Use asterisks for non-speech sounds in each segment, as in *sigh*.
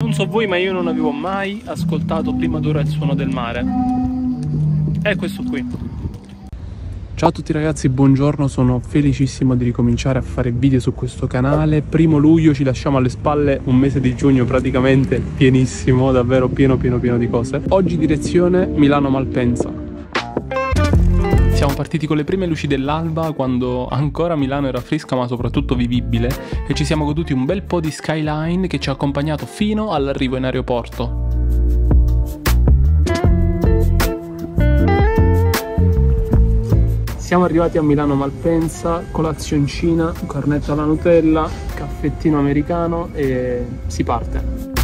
Non so voi, ma io non avevo mai ascoltato prima d'ora il suono del mare. È questo qui. Ciao a tutti ragazzi, buongiorno, sono felicissimo di ricominciare a fare video su questo canale. Primo luglio ci lasciamo alle spalle un mese di giugno praticamente pienissimo, davvero pieno pieno pieno di cose. Oggi direzione Milano-Malpensa. Siamo partiti con le prime luci dell'alba quando ancora Milano era fresca ma soprattutto vivibile e ci siamo goduti un bel po' di skyline che ci ha accompagnato fino all'arrivo in aeroporto. Siamo arrivati a Milano Malpensa, colazioncina, cornetto alla Nutella, caffettino americano e si parte.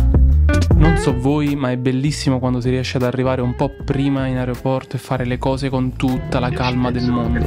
Non so voi, ma è bellissimo quando si riesce ad arrivare un po' prima in aeroporto e fare le cose con tutta la calma del mondo.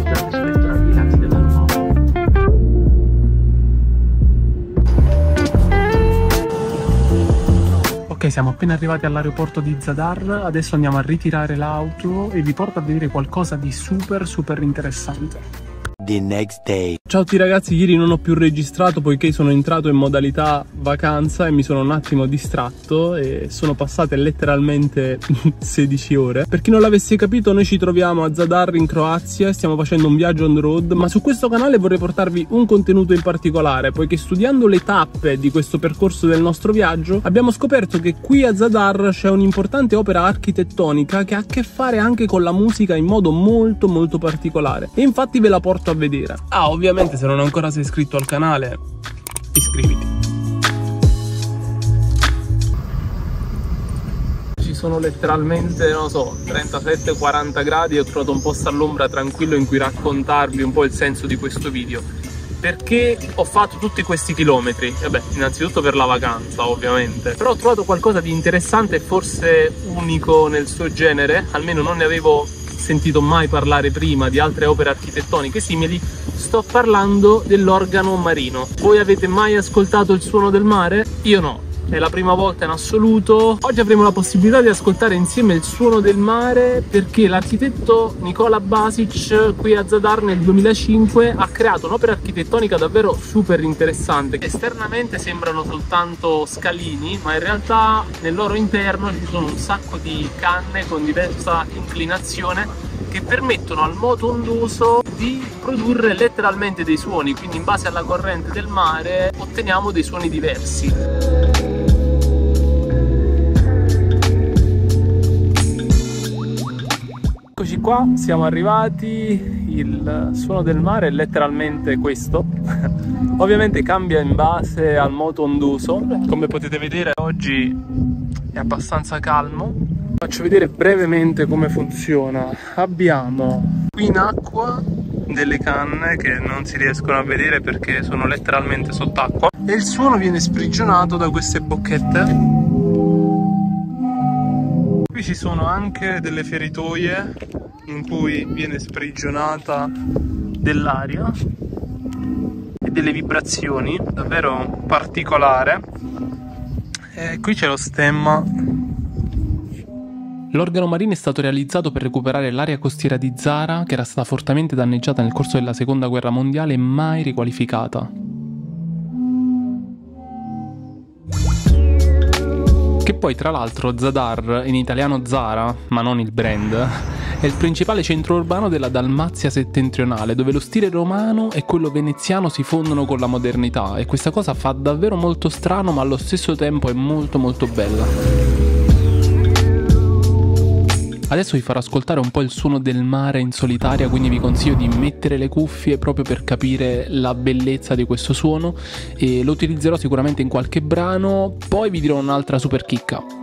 Ok, siamo appena arrivati all'aeroporto di Zadar, adesso andiamo a ritirare l'auto e vi porto a vedere qualcosa di super super interessante the next day. Ciao a tutti ragazzi, ieri non ho più registrato poiché sono entrato in modalità vacanza e mi sono un attimo distratto e sono passate letteralmente *laughs* 16 ore. Per chi non l'avesse capito, noi ci troviamo a Zadar in Croazia stiamo facendo un viaggio on the road, ma su questo canale vorrei portarvi un contenuto in particolare, poiché studiando le tappe di questo percorso del nostro viaggio, abbiamo scoperto che qui a Zadar c'è un'importante opera architettonica che ha a che fare anche con la musica in modo molto molto particolare. E infatti ve la porto a vedere. Ah, ovviamente se non ancora sei iscritto al canale, iscriviti. Ci sono letteralmente, non so, 37-40 gradi e ho trovato un posto all'ombra tranquillo in cui raccontarvi un po' il senso di questo video. Perché ho fatto tutti questi chilometri? Vabbè, innanzitutto per la vacanza, ovviamente. Però ho trovato qualcosa di interessante e forse unico nel suo genere, almeno non ne avevo sentito mai parlare prima di altre opere architettoniche simili, sto parlando dell'organo marino. Voi avete mai ascoltato il suono del mare? Io no è la prima volta in assoluto. Oggi avremo la possibilità di ascoltare insieme il suono del mare perché l'architetto Nicola Basic qui a Zadar nel 2005 ha creato un'opera architettonica davvero super interessante. Esternamente sembrano soltanto scalini ma in realtà nel loro interno ci sono un sacco di canne con diversa inclinazione che permettono al moto ondoso di produrre letteralmente dei suoni, quindi in base alla corrente del mare otteniamo dei suoni diversi. Eccoci qua, siamo arrivati, il suono del mare è letteralmente questo, *laughs* ovviamente cambia in base al moto ondoso, come potete vedere oggi è abbastanza calmo. Faccio vedere brevemente come funziona, abbiamo qui in acqua delle canne che non si riescono a vedere perché sono letteralmente sott'acqua. E il suono viene sprigionato da queste bocchette Qui ci sono anche delle feritoie in cui viene sprigionata dell'aria e delle vibrazioni, davvero particolare. E qui c'è lo stemma. L'organo marino è stato realizzato per recuperare l'area costiera di Zara, che era stata fortemente danneggiata nel corso della seconda guerra mondiale e mai riqualificata. Che poi tra l'altro Zadar, in italiano Zara, ma non il brand, è il principale centro urbano della Dalmazia settentrionale, dove lo stile romano e quello veneziano si fondono con la modernità e questa cosa fa davvero molto strano ma allo stesso tempo è molto molto bella. Adesso vi farò ascoltare un po' il suono del mare in solitaria, quindi vi consiglio di mettere le cuffie proprio per capire la bellezza di questo suono e lo utilizzerò sicuramente in qualche brano, poi vi dirò un'altra super chicca.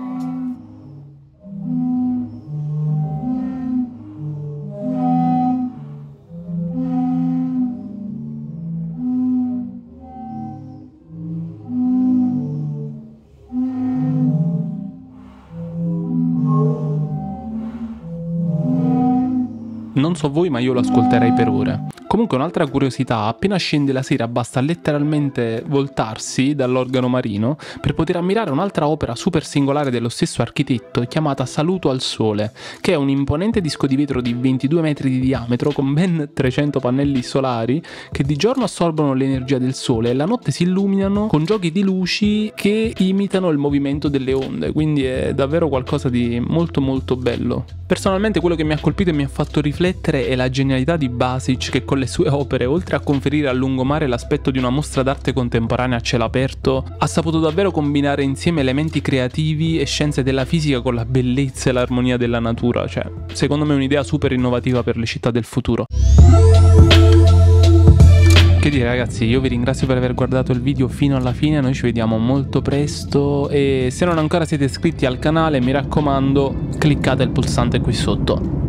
Non so voi, ma io lo ascolterei per ore. Comunque un'altra curiosità, appena scende la sera basta letteralmente voltarsi dall'organo marino per poter ammirare un'altra opera super singolare dello stesso architetto chiamata Saluto al Sole, che è un imponente disco di vetro di 22 metri di diametro con ben 300 pannelli solari che di giorno assorbono l'energia del sole e la notte si illuminano con giochi di luci che imitano il movimento delle onde, quindi è davvero qualcosa di molto molto bello. Personalmente quello che mi ha colpito e mi ha fatto riflettere è la genialità di Basic che con sue opere, oltre a conferire al lungomare l'aspetto di una mostra d'arte contemporanea a cielo aperto, ha saputo davvero combinare insieme elementi creativi e scienze della fisica con la bellezza e l'armonia della natura, cioè secondo me un'idea super innovativa per le città del futuro. Che dire ragazzi, io vi ringrazio per aver guardato il video fino alla fine, noi ci vediamo molto presto e se non ancora siete iscritti al canale mi raccomando cliccate il pulsante qui sotto.